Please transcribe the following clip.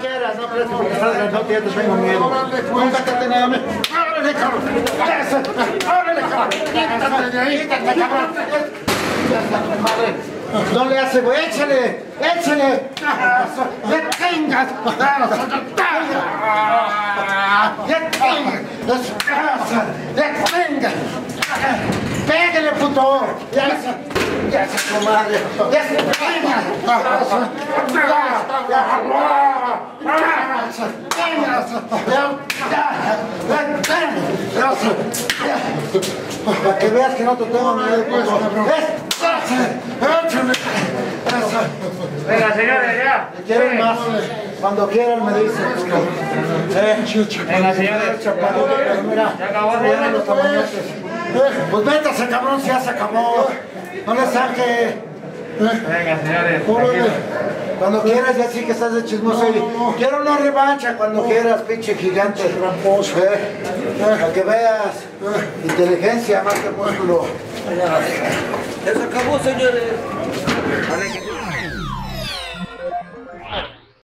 quieras, no crees que grandote ya te tengo miedo. Nunca te tenía miedo. ¡Ábrele, cabrón! ¡Ábrele, cabrón! ¡Quítate de ahí! ¡Quítate, cabrón! Madre. No le hace, güey, échale, échale. ¡Le tengas! ¡Le tengas! ¡Le tengas! ¡Pégale! ¡Ya se, ya venga! Para que veas que no te tengo miedo. ¡Échale! Venga, señores, ya. ¿Quieren más? Cuando quieran me dicen. Eh, Venga, señores. Mira, Ya acabó, los tamañotes. Eh, Pues vétase, cabrón, si ya se acabó. No le saque. Venga, señores. Cuando quieras, ya sí que estás de chismoso. Quiero una revancha cuando quieras, pinche gigante. Eh, Para que veas. Inteligencia más que músculo. Ya se acabó, señores.